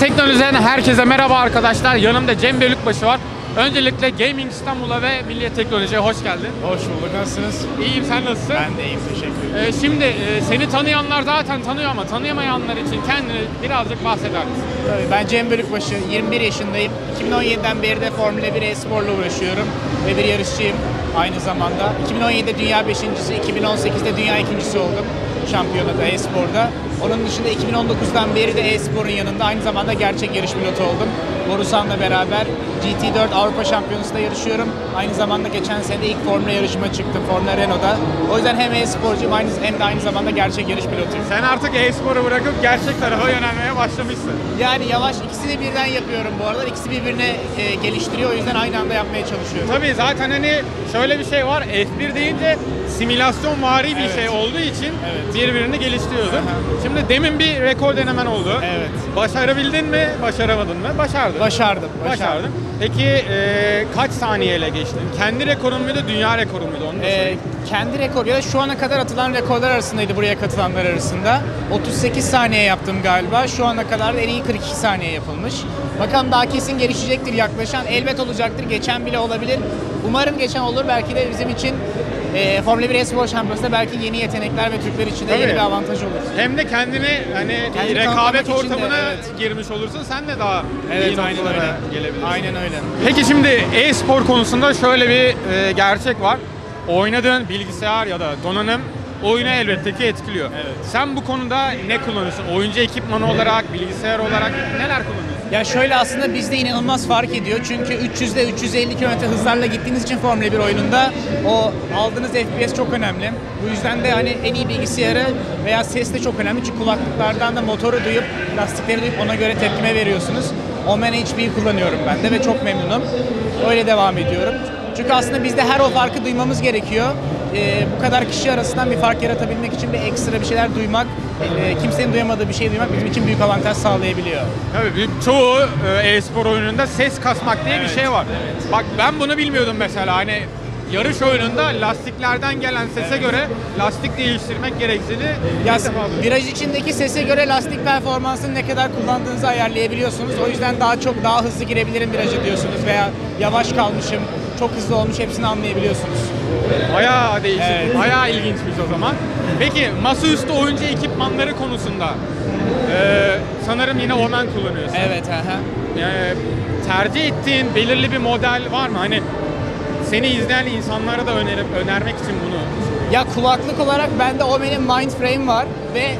Teknolojiden herkese merhaba arkadaşlar. Yanımda Cem Bölükbaşı var. Öncelikle Gaming İstanbul'a ve Milliye Teknoloji'ye hoş geldin. Hoş bulduk. Nasılsınız? İyiyim sen nasılsın? Ben de iyiyim. Teşekkür ederim. Ee, şimdi e, seni tanıyanlar zaten tanıyor ama tanıyamayanlar için kendini birazcık bahseder misin? Tabii ben Cem Bölükbaşı. 21 yaşındayım. 2017'den beri de Formula 1 e-sporla uğraşıyorum. Ve bir yarışçıyım aynı zamanda. 2017'de dünya beşincisi, 2018'de dünya ikincisi oldum. Şampiyonada e-sporda. Onun dışında 2019'dan beri de e-sporun yanında aynı zamanda gerçek yarış pilotu oldum. Borusan'la beraber GT4 Avrupa Şampiyonası'nda yarışıyorum. Aynı zamanda geçen sene ilk Formula yarışıma çıktım Formula Renault'da. O yüzden hem e-sporcuyum aynı, hem de aynı zamanda gerçek yarış pilotuyum. Sen artık e-sporu bırakıp gerçek tarafa yönelmeye başlamışsın. Yani yavaş ikisini birden yapıyorum bu aralar. İkisi birbirine e, geliştiriyor. O yüzden aynı anda yapmaya çalışıyorum. Tabii zaten hani şöyle bir şey var. F1 deyince simülasyon vari bir Evet. şey olduğu için Evet. birbirini geliştiriyorsun. Aha. Şimdi demin bir rekor denemen oldu. Evet. Başarabildin mi, başaramadın mı? Başardın. Başardım. Başardın. Peki e, kaç saniyeyle geçtin? Kendi rekorun muydu, dünya rekorun muydu? Onu da söyle. kendi rekor ya da şu ana kadar atılan rekorlar arasındaydı buraya katılanlar arasında. 38 saniye yaptım galiba. Şu ana kadar da en iyi 42 saniye yapılmış. Bakalım daha kesin gelişecektir yaklaşan. Elbet olacaktır. Geçen bile olabilir. Umarım geçen olur. Belki de bizim için e, Formula 1 Espor Şampiyonası'nda belki yeni yetenekler ve Türkler için de Tabii. yeni bir avantaj olur. Hem de kendini hani Kendini rekabet kanıtlamak için de, ortamına evet. girmiş olursun. Sen de daha iyi Evet aynen noktalara öyle. gelebilirsin. Aynen öyle. Peki şimdi e-spor konusunda şöyle bir e, gerçek var. Oynadığın bilgisayar ya da donanım oyunu elbette ki etkiliyor. Sen bu konuda ne kullanıyorsun? Oyuncu ekipmanı olarak, bilgisayar olarak neler kullanıyorsun? Ya şöyle aslında bizde inanılmaz fark ediyor. Çünkü 300'de 350 km hızlarla gittiğiniz için Formula 1 oyununda o aldığınız FPS çok önemli. Bu yüzden de hani en iyi bilgisayarı veya ses de çok önemli. Çünkü kulaklıklardan da motoru duyup, lastikleri duyup ona göre tepkime veriyorsunuz. Omen HP'yi kullanıyorum ben de ve çok memnunum. Öyle devam ediyorum. Çünkü aslında bizde her o farkı duymamız gerekiyor. Ee, bu kadar kişi arasından bir fark yaratabilmek için bir ekstra bir şeyler duymak, e, kimsenin duyamadığı bir şey duymak bizim için büyük avantaj sağlayabiliyor. Tabii çoğu e, e-spor oyununda ses kasmak diye bir şey var. Bak ben bunu bilmiyordum mesela hani yarış oyununda lastiklerden gelen sese göre lastik değiştirmek gerektiğini Ya viraj içindeki sese göre lastik performansını ne kadar kullandığınızı ayarlayabiliyorsunuz. O yüzden daha çok daha hızlı girebilirim viraja diyorsunuz veya yavaş kalmışım, çok hızlı olmuş hepsini anlayabiliyorsunuz. Bayağı değişik, Evet. bayağı ilginçmiş o zaman. Peki masaüstü oyuncu ekipmanları konusunda e, sanırım yine Omen kullanıyorsun. Evet, aha. Yani tercih ettiğin belirli bir model var mı? Hani seni izleyen insanlara da önerip önermek için bunu. Ya kulaklık olarak bende Omen'in Mindframe var ve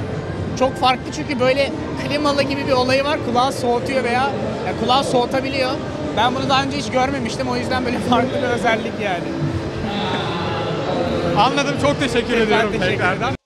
çok farklı çünkü böyle klimalı gibi bir olayı var. Kulağı soğutuyor veya ya kulağı soğutabiliyor. Ben bunu daha önce hiç görmemiştim. O yüzden böyle farklı bir özellik yani. Anladım. Çok teşekkür ediyorum teşekkür tekrardan.